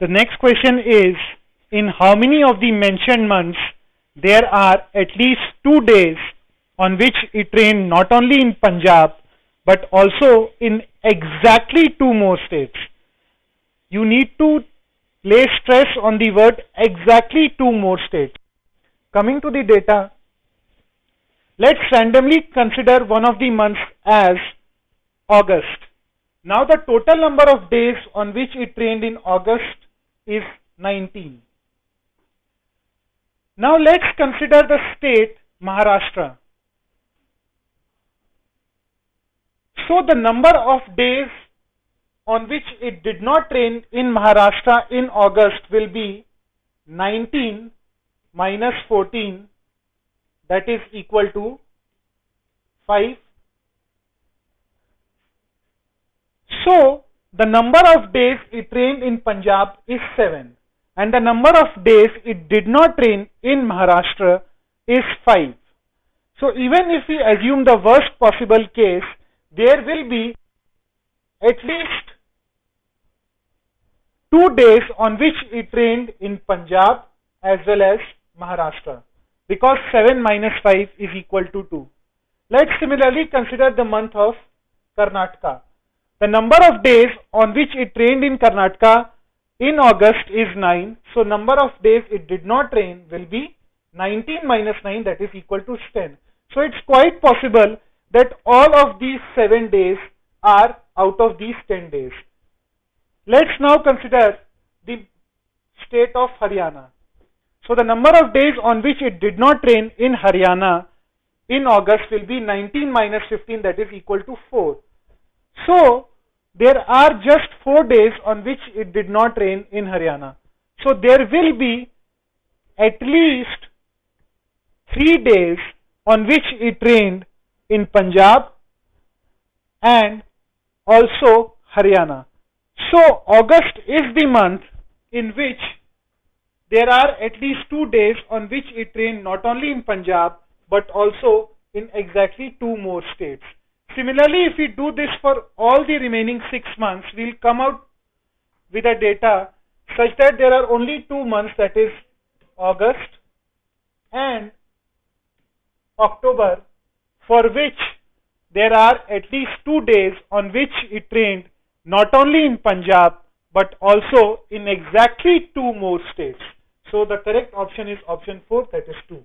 The next question is in how many of the mentioned months there are at least two days on which it rained not only in Punjab but also in exactly two more states. You need to lay stress on the word exactly two more states. Coming to the data, let's randomly consider one of the months as August. Now the total number of days on which it rained in August is 19. Now let's consider the state Maharashtra. So the number of days on which it did not rain in Maharashtra in August will be 19 minus 14 that is equal to 5. So the number of days it rained in Punjab is 7 and the number of days it did not rain in Maharashtra is 5. So even if we assume the worst possible case, there will be at least two days on which it rained in Punjab as well as Maharashtra because 7 minus 5 is equal to 2. Let's similarly consider the month of Karnataka. The number of days on which it rained in Karnataka in August is 9. So number of days it did not rain will be 19 minus 9 that is equal to 10. So it's quite possible that all of these 7 days are out of these 10 days. Let's now consider the state of Haryana. So the number of days on which it did not rain in Haryana in August will be 19 minus 15 that is equal to 4. So there are just four days on which it did not rain in Haryana. So there will be at least three days on which it rained in Punjab and also Haryana. So August is the month in which there are at least two days on which it rained not only in Punjab but also in exactly two more states. Similarly, if we do this for all the remaining six months, we'll come out with a data such that there are only two months that is August and October for which there are at least two days on which it rained not only in Punjab but also in exactly two more states. So the correct option is option 4 that is 2.